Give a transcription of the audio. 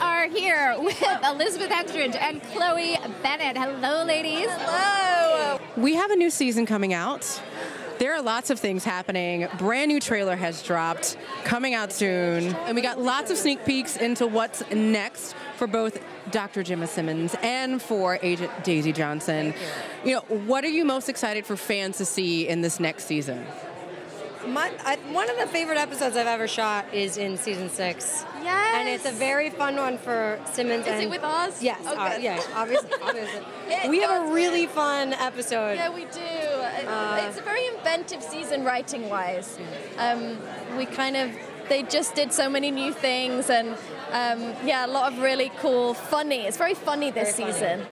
are here with Elizabeth Henstridge and Chloe Bennet. Hello, ladies. Hello. We have a new season coming out. There are lots of things happening. Brand new trailer has dropped, coming out soon. And we got lots of sneak peeks into what's next for both Dr. Jemma Simmons and for Agent Daisy Johnson. You know, what are you most excited for fans to see in this next season? My, I, one of the favorite episodes I've ever shot is in season six. Yes. And it's a very fun one for Simmons. Is and, it with Oz? Yes. Oh, uh, yeah. Obviously. obviously. We have a really fun episode. Yeah, we do. Uh, it's a very inventive season writing wise. Um, we kind of, they just did so many new things and um, yeah, a lot of really cool, funny. It's very funny this Very funny. season.